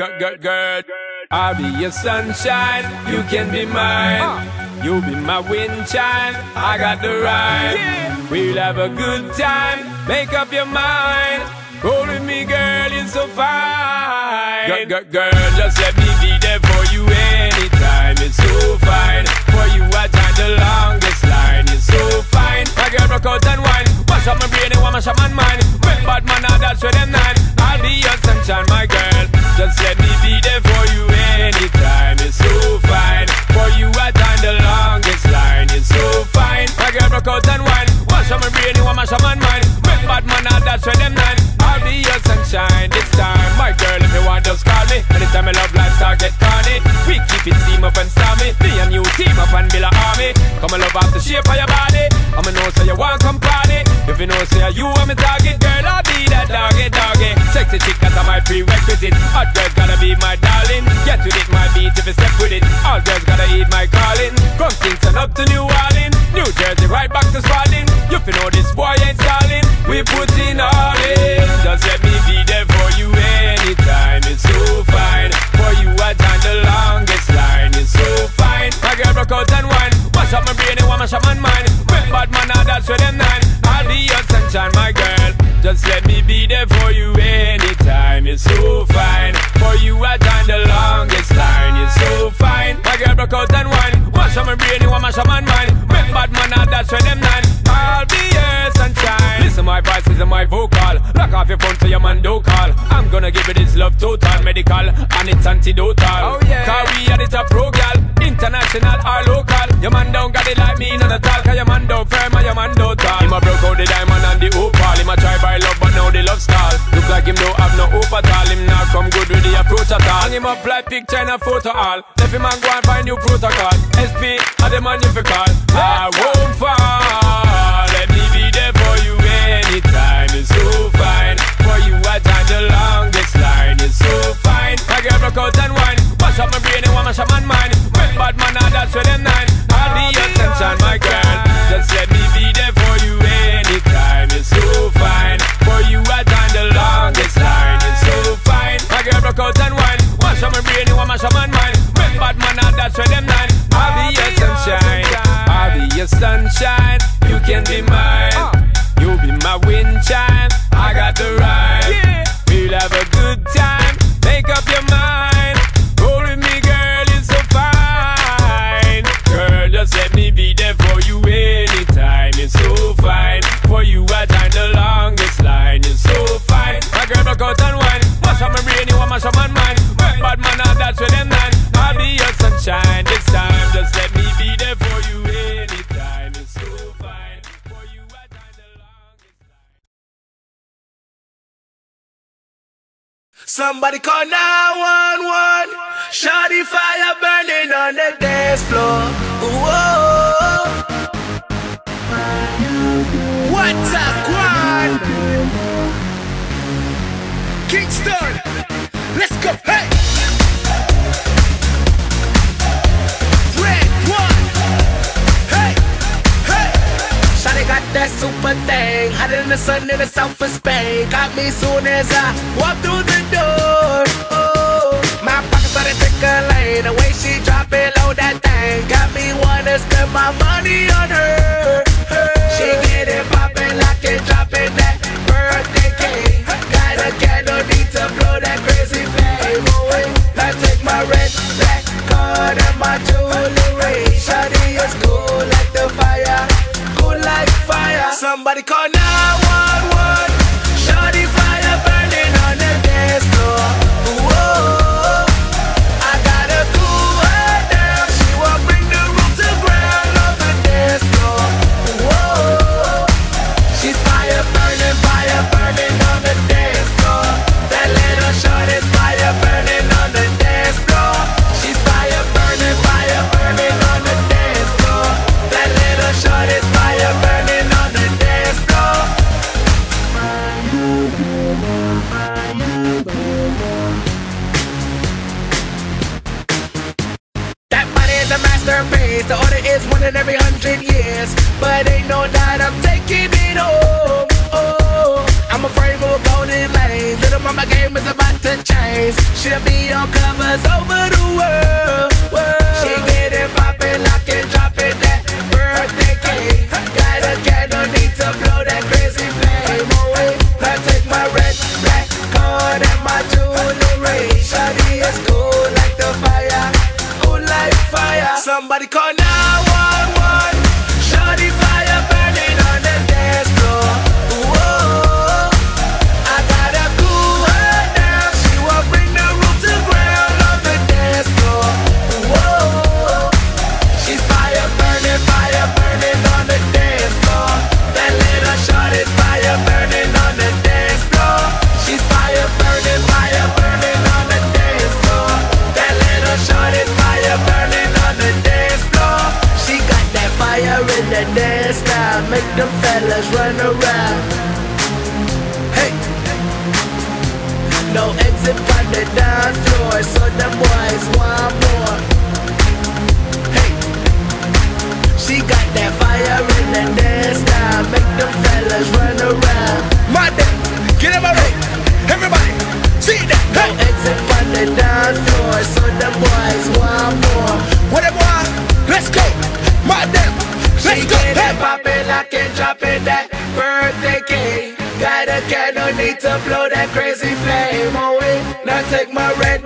good, good, good. I'll be your sunshine, you can be mine. Ah. You'll be my wind chime, I got the ride. Yeah. We'll have a good time, make up your mind. Roll with me, girl, you're so fine. Good, good, girl, just let me be there for you girl, you want me target, girl, I'll be that doggy doggy. Sexy chick, that's my prerequisite. Hot girl, gotta be my darling. Get to it, my beat if you step with it. All girls gotta eat my calling. From Kingston up to New Orleans, New Jersey, right back to Spalding. You feel know this boy ain't stalling. We put in all in. Just let me be give it this love total Medical and it's antidotal. Oh yeah. Cause we are the a pro gal International or local. Your man don't got it like me, not at all. Cause your man don't firm and your man don't tall. Him a broke out the diamond and the opal. Him a try by love but now the love stall. Look like him don't have no hope at all. Him not come good with the approach at all. Hang him up like picture in a photo all Left him and go and find new protocol. SP, are the man you fi call I won't fall. Rock out and Somebody call 911. Shawty fire burning on the dance floor. Whoa. oh, oh. What's up, Quan? Kingston, let's go. Hey. Red one. Hey. Hey. Shawty got that super thing, hotter than the sun in the south of Spain. Got me soon as I walk through. the call thousand, every hundred years. But ain't no doubt I'm taking it home. Oh, I'm afraid of golden lanes. Little mama game is about to change. She'll be on covers over the world. She that birthday cake. Got a candle, need to blow that crazy flame oh, away. Take my red, black and my is cool like the fire, cool like fire. Somebody call now. No exit on the dance floor, so the boys want more. Hey, she got that fire in the dance now, make them fellas run around. Mad get him away. Everybody, see that. No exit on the dance floor, so the boys want more. what them want? Let's go. Mad She let's go. get Hey. it poppin', lock and drop it, that birthday cake. Got a candle, need to blow that crazy flame away. Now take my red,